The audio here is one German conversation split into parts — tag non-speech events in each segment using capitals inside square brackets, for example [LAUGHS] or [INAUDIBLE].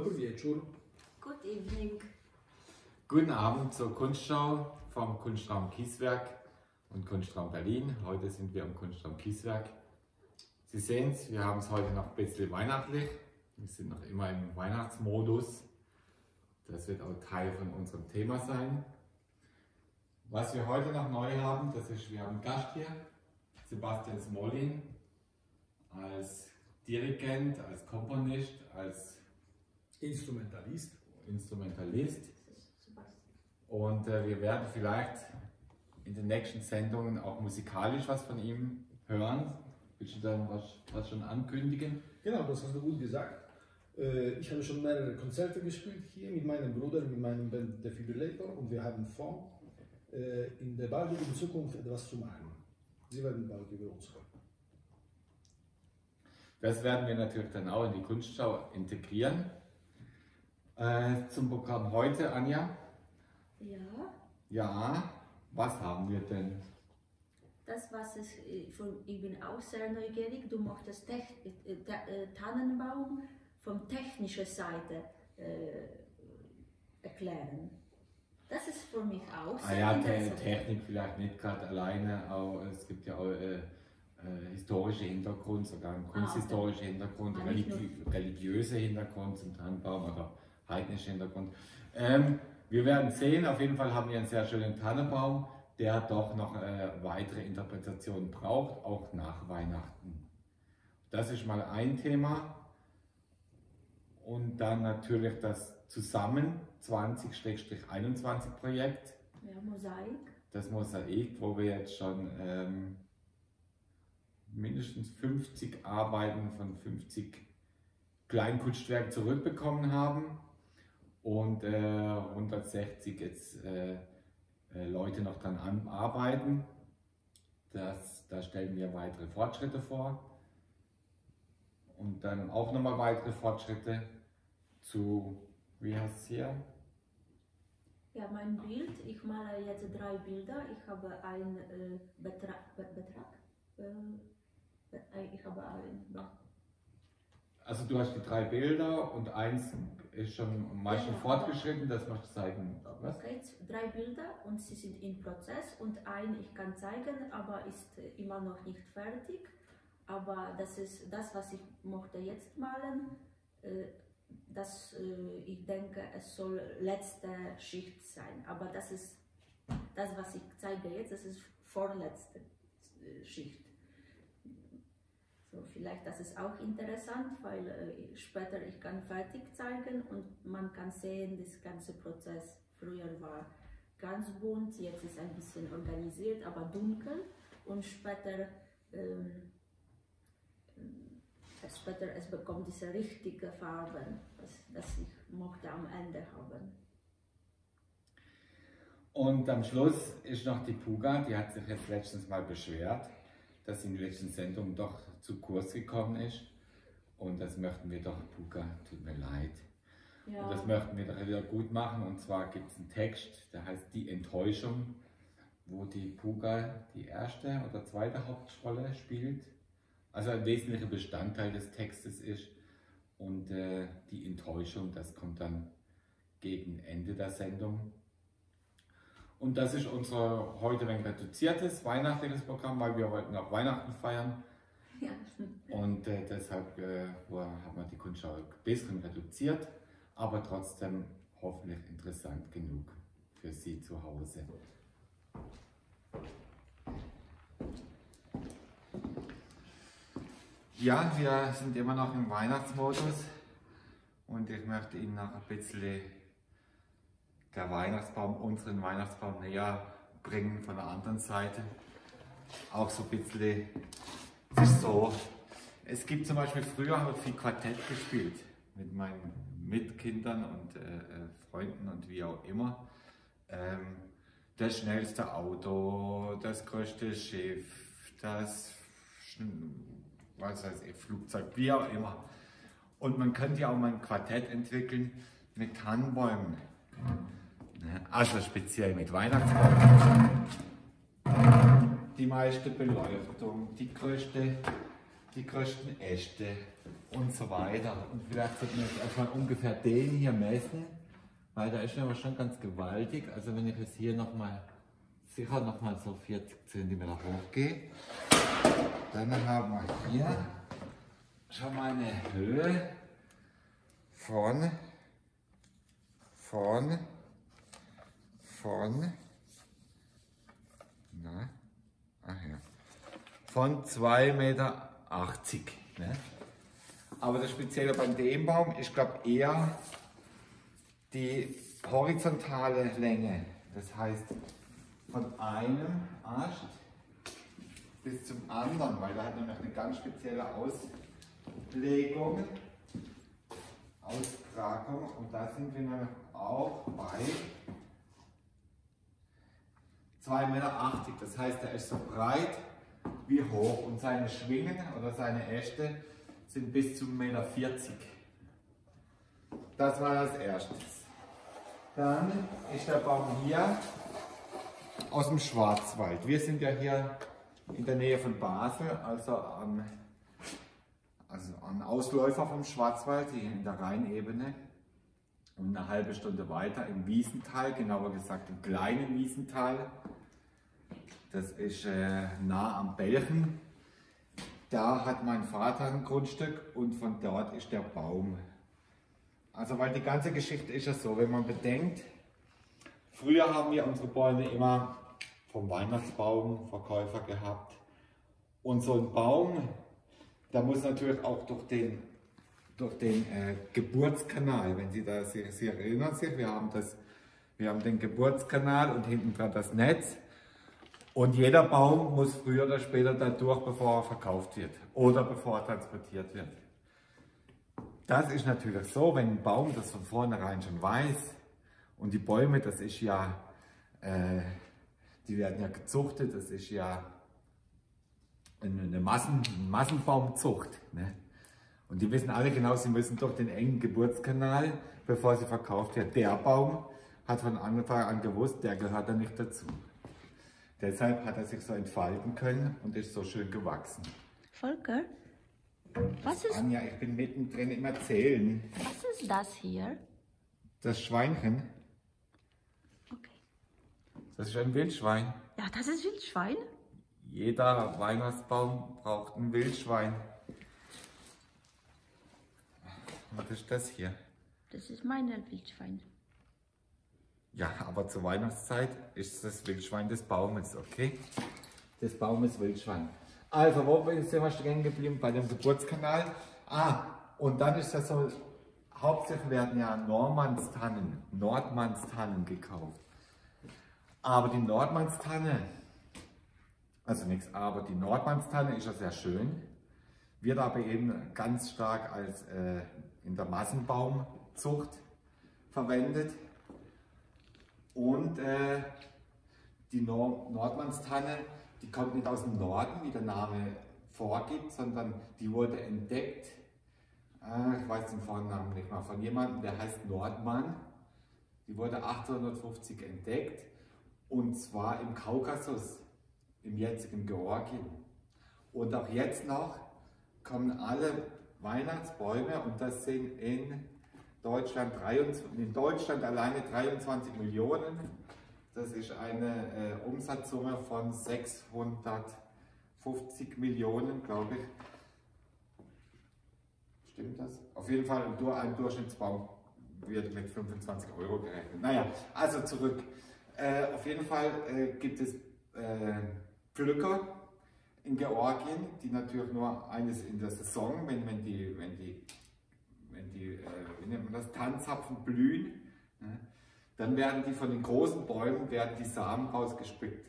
Dobry wieczór. Good evening. Guten Abend zur Kunstschau vom Kunstraum Kieswerk und Kunstraum Berlin. Heute sind wir im Kunstraum Kieswerk. Sie sehen es, wir haben es heute noch ein bisschen weihnachtlich. Wir sind noch immer im Weihnachtsmodus. Das wird auch Teil von unserem Thema sein. Was wir heute noch neu haben, das ist, wir haben einen Gast hier, Sebastian Smolin, als Dirigent, als Komponist, als Instrumentalist. Instrumentalist. Und äh, wir werden vielleicht in den nächsten Sendungen auch musikalisch was von ihm hören. Willst du da was, was schon ankündigen? Genau, das hast du gut gesagt. Äh, Ich habe schon mehrere Konzerte gespielt hier mit meinem Bruder, mit meinem Band Defibrillator und wir haben vor, äh, in der baldigen Zukunft etwas zu machen. Sie werden bald über uns hören. Das werden wir natürlich dann auch in die Kunstschau integrieren. Äh, zum Programm heute, Anja. Ja, Ja, was haben wir denn? das was es, äh, von, ich bin auch sehr neugierig. Du möchtest Tech, äh, äh, Tannenbaum von technischer Seite äh, erklären. Das ist für mich auch Ah sehr ja, Te interessant. Technik vielleicht nicht gerade alleine, auch es gibt ja auch äh, äh, historische Hintergrund, sogar einen kunsthistorischen Hintergrund, Ah, religi religiöse Hintergrund zum Tannenbaum oder heidnischer Hintergrund. Ähm, wir werden sehen, auf jeden Fall haben wir einen sehr schönen Tannenbaum, der doch noch äh, weitere Interpretationen braucht, auch nach Weihnachten. Das ist mal ein Thema. Und dann natürlich das Zusammen 20-21 Projekt Ja, Mosaik. das Mosaik, wo wir jetzt schon ähm, mindestens 50 Arbeiten von 50 Kleinkunstwerken zurückbekommen haben und äh, 160 jetzt äh, äh, Leute noch dran an- arbeiten. Das, da stellen wir weitere Fortschritte vor und dann auch nochmal weitere Fortschritte zu, wie heißt es hier? Ja, mein Bild. Ich male jetzt drei Bilder. Ich habe einen äh, Betra Be Betrag. Äh, ich habe einen. Also du hast die drei Bilder und eins ist schon meist schon fortgeschritten, das möchtest du zeigen. Was? Okay, drei Bilder und sie sind im Prozess und ein ich kann zeigen, aber ist äh, immer noch nicht fertig. Aber das ist das, was ich möchte jetzt malen. Äh, Das, äh, ich denke, es soll letzte Schicht sein. Aber das ist das, was ich zeige jetzt, das ist vorletzte Schicht. So, vielleicht das ist auch interessant, weil äh, später ich kann fertig zeigen und man kann sehen, das ganze Prozess früher war ganz bunt, jetzt ist ein bisschen organisiert, aber dunkel und später, ähm, ähm, später es bekommt diese richtige Farben, das, das ich mochte am Ende haben. Und am Schluss ist noch die Puga, die hat sich jetzt letztens mal beschwert, dass sie in der letzten Sendung doch zu kurz gekommen ist. Und das möchten wir doch, Puga, tut mir leid. Ja, Und das möchten wir doch wieder gut machen. Und zwar gibt es einen Text, der heißt Die Enttäuschung, wo die Puga die erste oder zweite Hauptrolle spielt. Also ein wesentlicher Bestandteil des Textes ist. Und äh, die Enttäuschung, das kommt dann gegen Ende der Sendung. Und das ist unser heute ein reduziertes weihnachtliches Programm, weil wir wollten auch Weihnachten feiern. ja. Und äh, deshalb äh, hat man die Kunstschau ein bisschen reduziert, aber trotzdem hoffentlich interessant genug für Sie zu Hause. Ja, wir sind immer noch im Weihnachtsmodus und ich möchte Ihnen noch ein bisschen der Weihnachtsbaum, unseren Weihnachtsbaum näher bringen von der anderen Seite. Auch so ein bisschen so, es gibt zum Beispiel, früher habe ich viel Quartett gespielt mit meinen Mitkindern und äh, äh, Freunden und wie auch immer. Ähm, das schnellste Auto, das größte Schiff, das was ich, Flugzeug, wie auch immer. Und man könnte ja auch mal ein Quartett entwickeln mit Tannenbäumen. Also speziell mit Weihnachtsbäumen die meiste Beleuchtung, die größte die größten Äste und so weiter. Und vielleicht sollten wir jetzt erstmal ungefähr den hier messen, weil der ist aber schon ganz gewaltig. Also wenn ich jetzt hier nochmal, sicher nochmal so 40 cm hochgehe, dann haben wir hier schon mal eine Höhe von, von, von, na, ach ja, von 2,80 Meter. Ne? Aber das Spezielle beim dem Baum ist, glaube eher die horizontale Länge. Das heißt, von einem Ast bis zum anderen, weil da hat nämlich eine ganz spezielle Auslegung, Austragung und da sind wir nämlich auch bei 2,80 Meter. Das heißt, er ist so breit wie hoch und seine Schwingen oder seine Äste sind bis zu 1,40 Meter. Das war das erste. Dann ist der Baum hier aus dem Schwarzwald. Wir sind ja hier in der Nähe von Basel, also am, also am Ausläufer vom Schwarzwald, hier in der Rheinebene. Und eine halbe Stunde weiter im Wiesental, genauer gesagt im kleinen Wiesental. Das ist äh, nah am Belchen. Da hat mein Vater ein Grundstück und von dort ist der Baum. Also weil die ganze Geschichte ist ja so, wenn man bedenkt, früher haben wir unsere Bäume immer vom Weihnachtsbaumverkäufer gehabt. Und so ein Baum, da muss natürlich auch durch den, durch den äh, Geburtskanal, wenn Sie da sich, erinnern wir haben, das, wir haben den Geburtskanal und hinten dran das Netz. Und jeder Baum muss früher oder später da durch, bevor er verkauft wird oder bevor er transportiert wird. Das ist natürlich so, wenn ein Baum das von vornherein schon weiß und die Bäume, das ist ja äh, die werden ja gezuchtet, das ist ja eine Massen, Massenbaumzucht. Ne? Und die wissen alle genau, sie müssen durch den engen Geburtskanal, bevor sie verkauft wird. Der Baum hat von Anfang an gewusst, der gehört da nicht dazu. Deshalb hat er sich so entfalten können und ist so schön gewachsen. Volker, was ist, Anja, ich bin mittendrin im Erzählen. was ist das hier? Das Schweinchen, Okay. das ist ein Wildschwein. Ja, das ist Wildschwein. Jeder Weihnachtsbaum braucht ein Wildschwein. Was ist das hier? Das ist mein Wildschwein. Ja, aber zur Weihnachtszeit ist das Wildschwein des Baumes, okay? Des Baumes Wildschwein. Also, wo sind wir stehen geblieben? Bei dem Geburtskanal. Ah, und dann ist das so, hauptsächlich werden ja Normannstannen, Nordmannstannen gekauft. Aber die Nordmannstanne, also nichts, aber die Nordmannstanne ist ja sehr schön, wird aber eben ganz stark als äh, in der Massenbaumzucht verwendet. Und äh, die Nor Nordmannstanne, die kommt nicht aus dem Norden, wie der Name vorgibt, sondern die wurde entdeckt, äh, ich weiß den Vornamen nicht mal, von jemandem, der heißt Nordmann. Die wurde 1850 entdeckt und zwar im Kaukasus, im jetzigen Georgien. Und auch jetzt noch kommen alle Weihnachtsbäume und das sind in Deutschland, 23, in Deutschland alleine 23 Millionen. Das ist eine äh, Umsatzsumme von 650 Millionen, glaube ich. Stimmt das? Auf jeden Fall ein, Durchschnittsbaum wird mit 25 Euro gerechnet. Naja, also zurück. Äh, auf jeden Fall äh, gibt es äh, Pflücker in Georgien, die natürlich nur eines in der Saison, wenn, wenn die, wenn die, die äh, wie nennt man das, Tanzapfen blühen, ne, dann werden die von den großen Bäumen werden die Samen rausgespickt.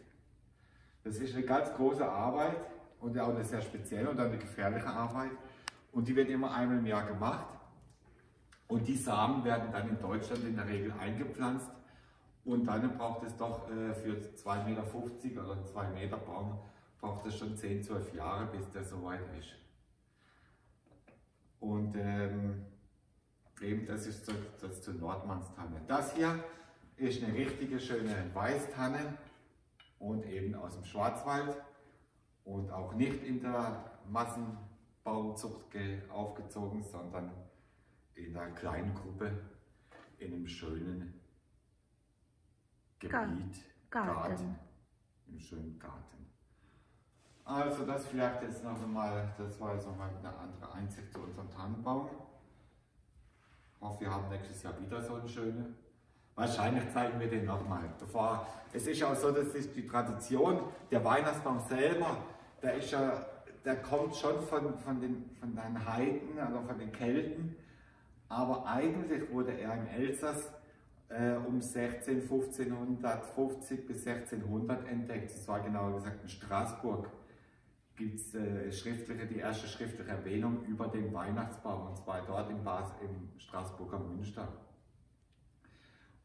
Das ist eine ganz große Arbeit und auch eine sehr spezielle und eine gefährliche Arbeit. Und die wird immer einmal im Jahr gemacht. Und die Samen werden dann in Deutschland in der Regel eingepflanzt. Und dann braucht es doch äh, für 2,50 Meter oder 2 Meter Baum braucht es schon 10, 12 Jahre, bis der soweit ist. Und ähm, eben das ist so, das zur Nordmannstanne. Das hier ist eine richtige schöne Weißtanne und eben aus dem Schwarzwald und auch nicht in der Massen Weihnachtsbaumzucht aufgezogen, sondern in einer kleinen Gruppe in einem schönen Gebiet, Garten. Garten, im schönen Garten. Also das vielleicht jetzt noch einmal, das war jetzt nochmal eine andere Einsicht zu unserem Tannenbaum. Hoffe, wir haben nächstes Jahr wieder so einen schönen. Wahrscheinlich zeigen wir den nochmal. Es ist auch so, dass die Tradition, der Weihnachtsbaum selber, der, ist ja, der kommt schon von, von, den, von den Heiden, also von den Kelten, aber eigentlich wurde er im Elsass äh, um 16, 1550 bis 1600 entdeckt. Das war genauer gesagt in Straßburg. Gibt es äh, schriftliche, die erste schriftliche Erwähnung über den Weihnachtsbaum, und zwar dort im, Bas, im Straßburger Münster.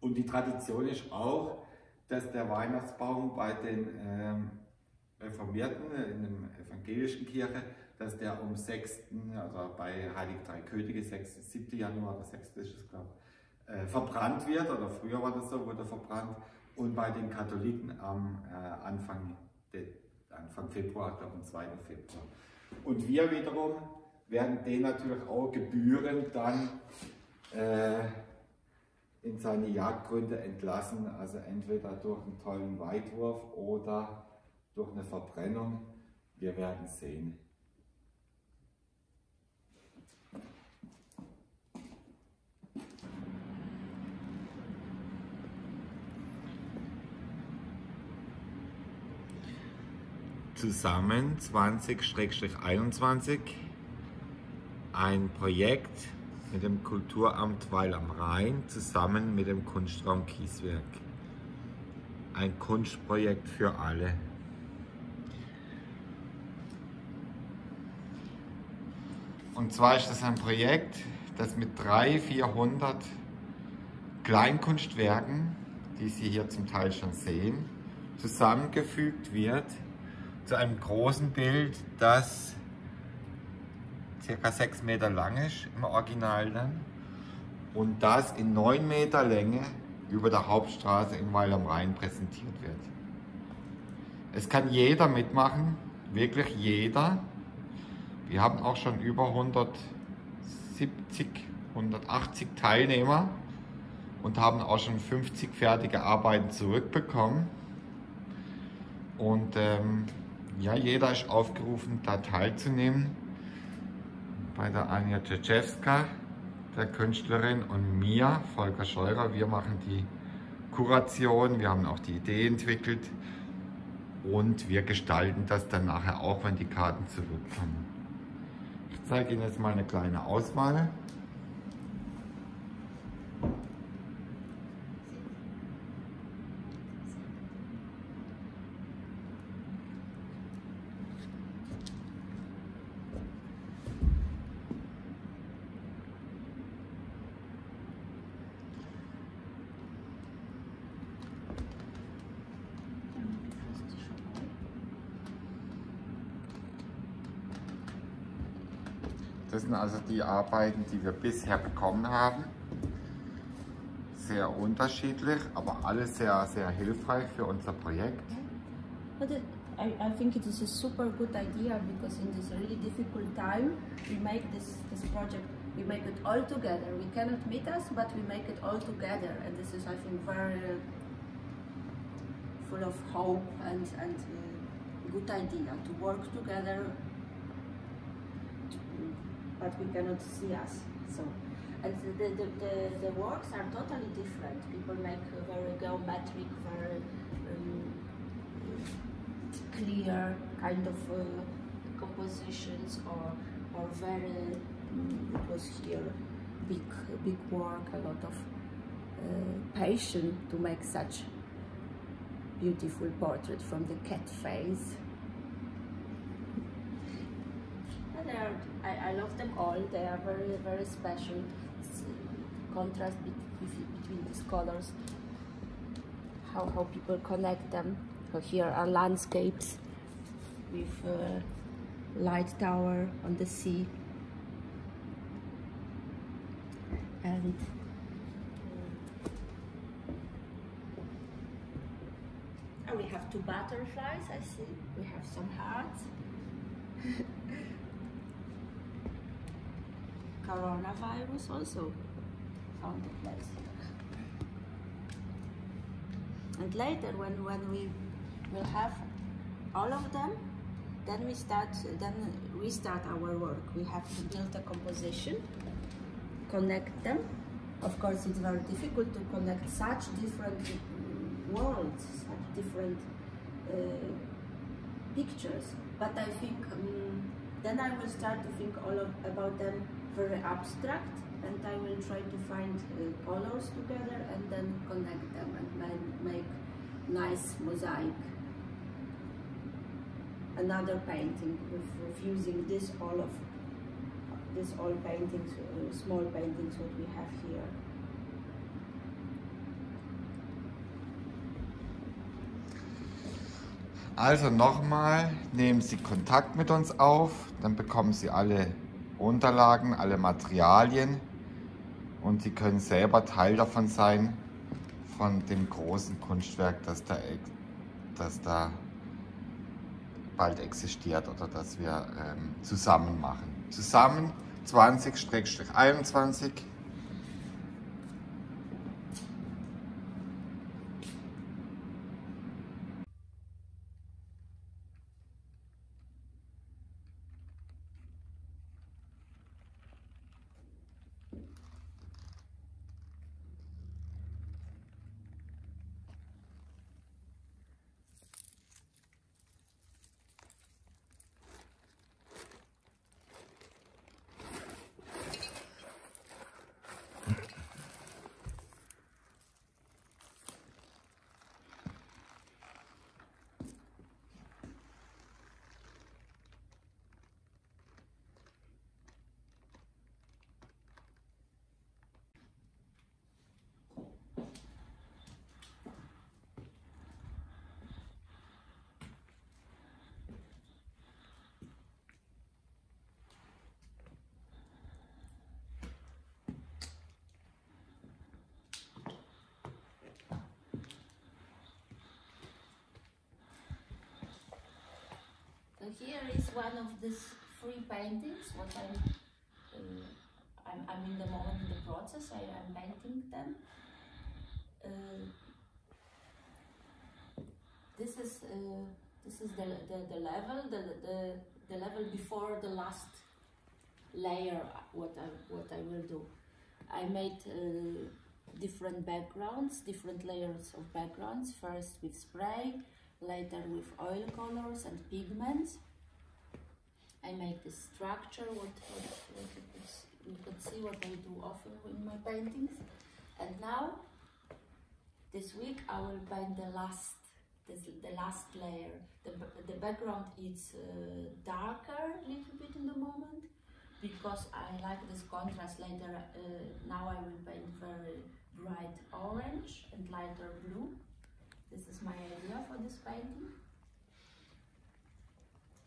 Und die Tradition ist auch, dass der Weihnachtsbaum bei den ähm, Reformierten in der evangelischen Kirche, dass der um 6., also bei Heilig Drei Könige, 6., 7. Januar oder 6. ist es, glaube ich, äh, verbrannt wird, oder früher war das so, wurde verbrannt, und bei den Katholiken am äh, Anfang, de, Anfang Februar, ich glaube am 2. Februar. Und wir wiederum werden den natürlich auch gebührend dann äh, in seine Jagdgründe entlassen, also entweder durch einen tollen Weitwurf oder durch eine Verbrennung. Wir werden sehen. Zusammen 20-21 ein Projekt mit dem Kulturamt Weil am Rhein zusammen mit dem Kunstraum Kieswerk. Ein Kunstprojekt für alle. Und zwar ist das ein Projekt, das mit 300, 400 Kleinkunstwerken, die Sie hier zum Teil schon sehen, zusammengefügt wird zu einem großen Bild, das circa 6 Meter lang ist im Original dann und das in 9 Meter Länge über der Hauptstraße in Weil am Rhein präsentiert wird. Es kann jeder mitmachen, wirklich jeder. Wir haben auch schon über 170, 180 Teilnehmer und haben auch schon 50 fertige Arbeiten zurückbekommen. Und ähm, ja, jeder ist aufgerufen, da teilzunehmen bei der Anja Tschetschewska, der Künstlerin, und mir, Volker Scheurer. Wir machen die Kuration, wir haben auch die Idee entwickelt und wir gestalten das dann nachher auch, wenn die Karten zurückkommen. Ich zeige Ihnen jetzt mal eine kleine Auswahl. Das sind also die Arbeiten, die wir bisher bekommen haben. Sehr unterschiedlich, aber alle sehr, sehr hilfreich für unser Projekt. But it, I, I think it is a super good idea because in this really difficult time we make this, this project, we make it all together. We cannot meet us, but we make it all together. And this is, I think, very full of hope and, and uh, good idea to work together but we cannot see us. So, and the, the, the, the works are totally different. People make very geometric, very um, clear kind of uh, compositions, or or very um, it was here big big work, a lot of uh, patience to make such beautiful portrait from the cat face. are, I, love them all. They are very, very special. It's, contrast be between these colors, how, how people connect them. So here are landscapes with uh, light tower on the sea. And we have two butterflies, I see. We have some hearts. [LAUGHS] coronavirus also found a place. And later, when, when we will have all of them, then we start then we start our work. We have to build a composition, connect them. Of course, it's very difficult to connect such different worlds, such different uh, pictures. But I think um, then I will start to think all of, about them very abstract, and I will try to find uh, colors together and then connect them and make nice mosaic another painting with, using this all of this all paintings, uh, small paintings what we have here. Also nochmal, nehmen Sie Kontakt mit uns auf, dann bekommen Sie alle Unterlagen, alle Materialien und Sie können selber Teil davon sein, von dem großen Kunstwerk, das da, das da bald existiert oder das wir ähm, zusammen machen. Zusammen 20-21. Here is one of these three paintings. What I'm, uh, I'm, I'm in the moment in the process. I am painting them. Uh, this is uh, this is the, the, the level the, the the level before the last layer. What I what I will do. I made uh, different backgrounds, different layers of backgrounds. First with spray, later with oil colors and pigments. I make the structure, what, what, you, could see what I do often in my paintings. And now, this week, I will paint the last, this, the last layer. The, the background is uh, darker a little bit in the moment because I like this contrast later. Uh, now I will paint very bright orange and lighter blue. This is my idea for this painting.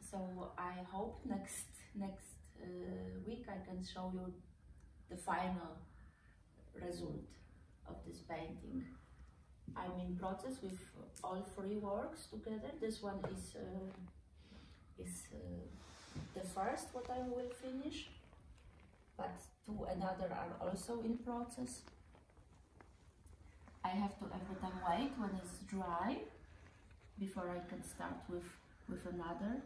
So I hope next next uh, week I can show you the final result of this painting. I'm in process with all three works together. This one is uh, is uh, the first what I will finish, but two another are also in process. I have to every time wait when it's dry before I can start with with another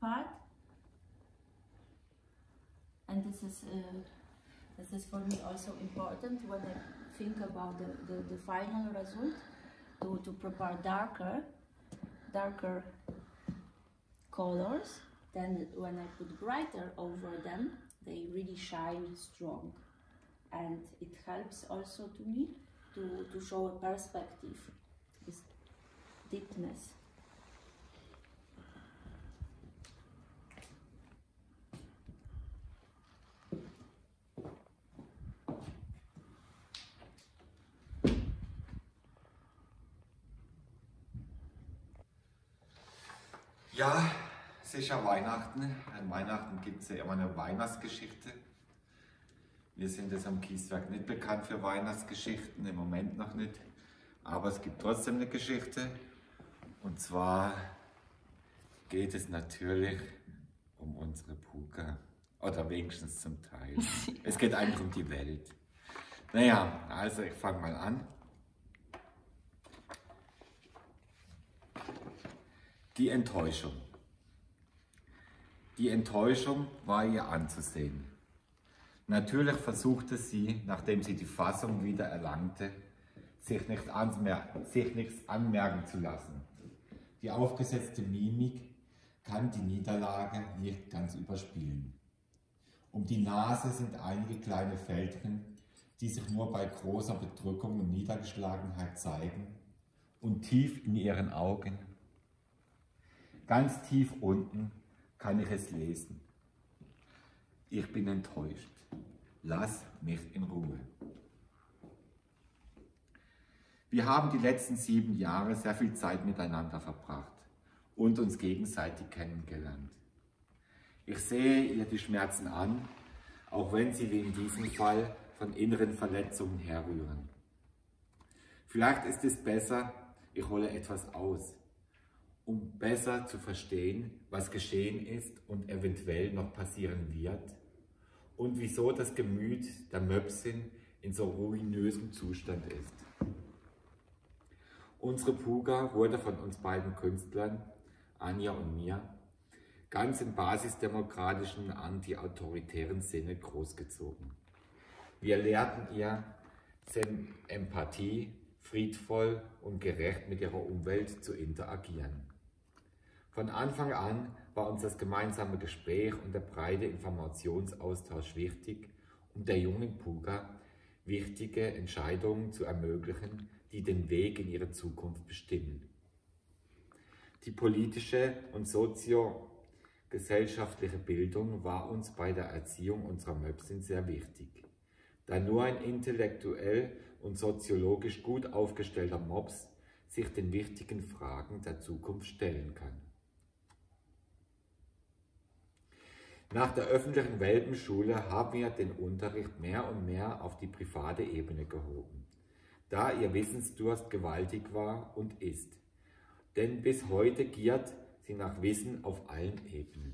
part. And this is uh, this is for me also important when I think about the, the, the final result to, to prepare darker darker colors then when I put brighter over them they really shine strong and it helps also to me to, to show a perspective this deepness Ja, ja Weihnachten. An Weihnachten gibt es ja immer eine Weihnachtsgeschichte. Wir sind jetzt am Kieswerk nicht bekannt für Weihnachtsgeschichten, im Moment noch nicht. Aber es gibt trotzdem eine Geschichte. Und zwar geht es natürlich um unsere Puka. Oder wenigstens zum Teil. [LAUGHS] es geht eigentlich um die Welt. Naja, also ich fange mal an. Die Enttäuschung. Die Enttäuschung war ihr anzusehen. Natürlich versuchte sie, nachdem sie die Fassung wieder erlangte, sich, nicht sich nichts anmerken zu lassen. Die aufgesetzte Mimik kann die Niederlage nicht ganz überspielen. Um die Nase sind einige kleine Fältchen, die sich nur bei großer Bedrückung und Niedergeschlagenheit zeigen und tief in ihren Augen. Ganz tief unten kann ich es lesen. Ich bin enttäuscht. Lass mich in Ruhe. Wir haben die letzten sieben Jahre sehr viel Zeit miteinander verbracht und uns gegenseitig kennengelernt. Ich sehe ihr die Schmerzen an, auch wenn sie wie in diesem Fall von inneren Verletzungen herrühren. Vielleicht ist es besser, ich hole etwas aus, um besser zu verstehen, was geschehen ist und eventuell noch passieren wird und wieso das Gemüt der Möpsin in so ruinösem Zustand ist. Unsere Puga wurde von uns beiden Künstlern, Anja und mir, ganz im basisdemokratischen, antiautoritären Sinne großgezogen. Wir lehrten ihr Empathie, friedvoll und gerecht mit ihrer Umwelt zu interagieren. Von Anfang an war uns das gemeinsame Gespräch und der breite Informationsaustausch wichtig, um der jungen Puga wichtige Entscheidungen zu ermöglichen, die den Weg in ihre Zukunft bestimmen. Die politische und soziogesellschaftliche Bildung war uns bei der Erziehung unserer Möpsin sehr wichtig, da nur ein intellektuell und soziologisch gut aufgestellter Mops sich den wichtigen Fragen der Zukunft stellen kann. Nach der öffentlichen Welpenschule haben wir den Unterricht mehr und mehr auf die private Ebene gehoben, da ihr Wissensdurst gewaltig war und ist. Denn bis heute giert sie nach Wissen auf allen Ebenen.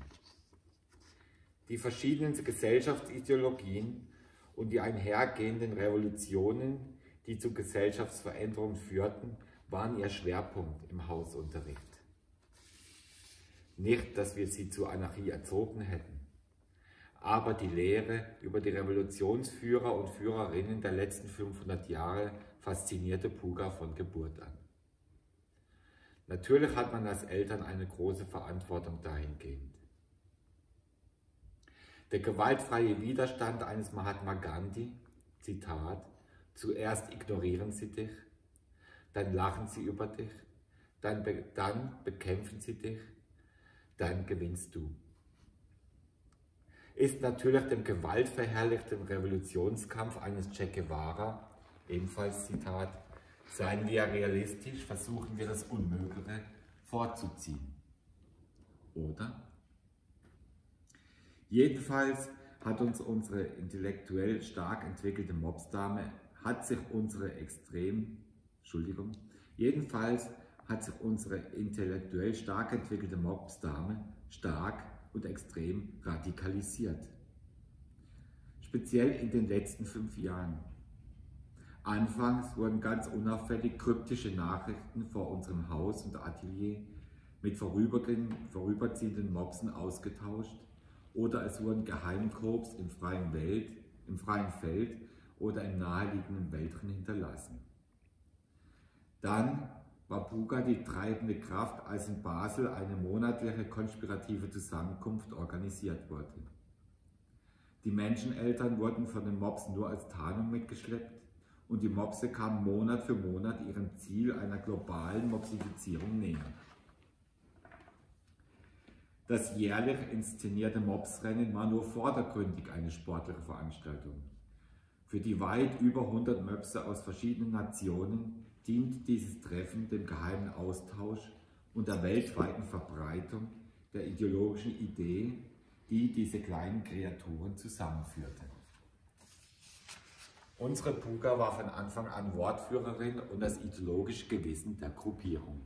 Die verschiedenen Gesellschaftsideologien und die einhergehenden Revolutionen, die zu Gesellschaftsveränderungen führten, waren ihr Schwerpunkt im Hausunterricht. Nicht, dass wir sie zur Anarchie erzogen hätten aber die Lehre über die Revolutionsführer und Führerinnen der letzten 500 Jahre faszinierte Puga von Geburt an. Natürlich hat man als Eltern eine große Verantwortung dahingehend. Der gewaltfreie Widerstand eines Mahatma Gandhi, Zitat, zuerst ignorieren sie dich, dann lachen sie über dich, dann, be dann bekämpfen sie dich, dann gewinnst du ist natürlich dem gewaltverherrlichten Revolutionskampf eines Che Guevara, ebenfalls Zitat, seien wir realistisch, versuchen wir das Unmögliche vorzuziehen. Oder? Jedenfalls hat uns unsere intellektuell stark entwickelte Mobsdame, hat sich unsere extrem, Entschuldigung, jedenfalls hat sich unsere intellektuell stark entwickelte Mobsdame stark und extrem radikalisiert. Speziell in den letzten fünf Jahren. Anfangs wurden ganz unauffällig kryptische Nachrichten vor unserem Haus und Atelier mit vorüberziehenden Mopsen ausgetauscht oder es wurden Geheimcodes im freien, Welt, im freien Feld oder im naheliegenden Wäldchen hinterlassen. Dann war Buga die treibende Kraft, als in Basel eine monatliche konspirative Zusammenkunft organisiert wurde. Die Menscheneltern wurden von den Mobs nur als Tarnung mitgeschleppt und die Mopse kamen Monat für Monat ihrem Ziel einer globalen Mopsifizierung näher. Das jährlich inszenierte Mopsrennen war nur vordergründig eine sportliche Veranstaltung. Für die weit über 100 Möpse aus verschiedenen Nationen dient dieses Treffen dem geheimen Austausch und der weltweiten Verbreitung der ideologischen Idee, die diese kleinen Kreaturen zusammenführte. Unsere Puga war von Anfang an Wortführerin und das ideologische Gewissen der Gruppierung.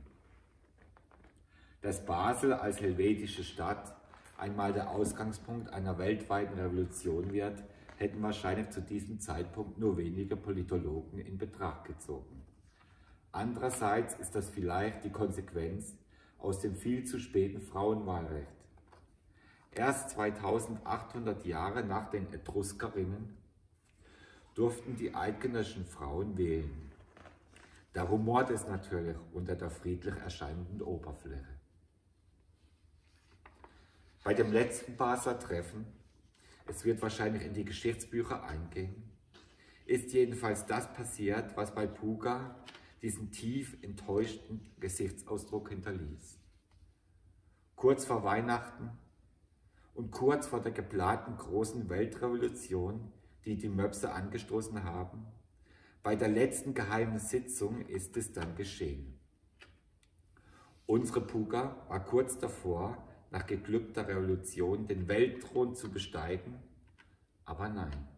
Dass Basel als helvetische Stadt einmal der Ausgangspunkt einer weltweiten Revolution wird, hätten wahrscheinlich zu diesem Zeitpunkt nur wenige Politologen in Betracht gezogen. Andererseits ist das vielleicht die Konsequenz aus dem viel zu späten Frauenwahlrecht. Erst 2800 Jahre nach den Etruskerinnen durften die eidgenössischen Frauen wählen. Da rumort es natürlich unter der friedlich erscheinenden Oberfläche. Bei dem letzten Basler Treffen, es wird wahrscheinlich in die Geschichtsbücher eingehen, ist jedenfalls das passiert, was bei Puga diesen tief enttäuschten Gesichtsausdruck hinterließ. Kurz vor Weihnachten und kurz vor der geplanten großen Weltrevolution, die die Möpse angestoßen haben, bei der letzten geheimen Sitzung ist es dann geschehen. Unsere Puga war kurz davor, nach geglückter Revolution den Weltthron zu besteigen, aber nein.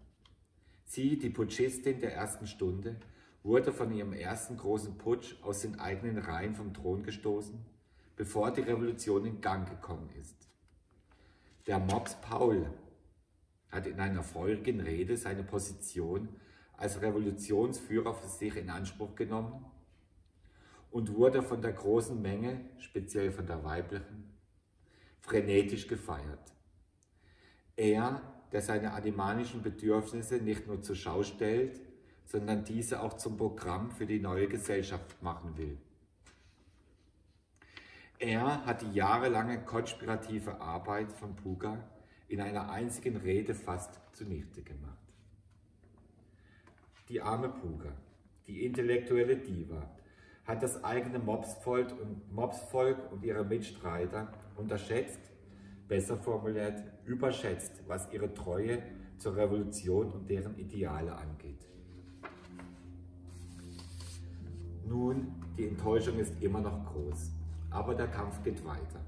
Sie, die Putschistin der ersten Stunde, wurde von ihrem ersten großen Putsch aus den eigenen Reihen vom Thron gestoßen, bevor die Revolution in Gang gekommen ist. Der Mops Paul hat in einer folgenden Rede seine Position als Revolutionsführer für sich in Anspruch genommen und wurde von der großen Menge, speziell von der weiblichen, frenetisch gefeiert. Er, der seine animanischen Bedürfnisse nicht nur zur Schau stellt, sondern diese auch zum Programm für die neue Gesellschaft machen will. Er hat die jahrelange konspirative Arbeit von Puga in einer einzigen Rede fast zunichte gemacht. Die arme Puga, die intellektuelle Diva, hat das eigene Mobsvolk und, Mobsvolk und ihre Mitstreiter unterschätzt, besser formuliert, überschätzt, was ihre Treue zur Revolution und deren Ideale angeht. Nun, die Enttäuschung ist immer noch groß, aber der Kampf geht weiter.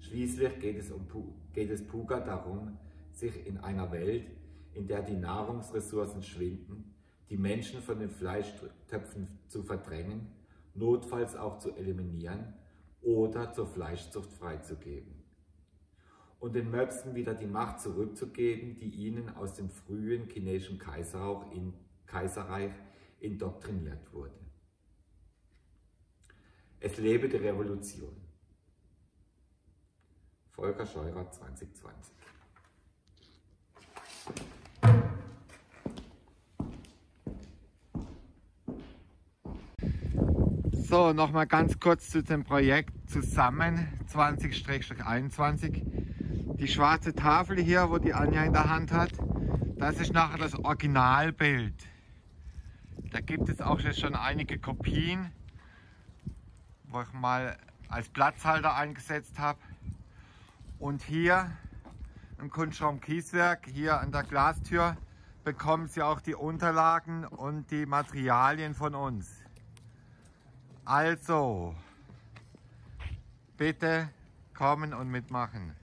Schließlich geht es, um, geht es Puga darum, sich in einer Welt, in der die Nahrungsressourcen schwinden, die Menschen von den Fleischtöpfen zu verdrängen, notfalls auch zu eliminieren oder zur Fleischzucht freizugeben. Und den Möpsen wieder die Macht zurückzugeben, die ihnen aus dem frühen chinesischen Kaiserreich indoktriniert wurde. Es lebe die Revolution. Volker Scheurer 2020. So, nochmal ganz kurz zu dem Projekt zusammen 20-21. Die schwarze Tafel hier, wo die Anja in der Hand hat, das ist nachher das Originalbild. Da gibt es auch schon einige Kopien, wo ich mal als Platzhalter eingesetzt habe. Und hier im Kunstraum Kieswerk, hier an der Glastür, bekommen Sie auch die Unterlagen und die Materialien von uns. Also, bitte kommen und mitmachen.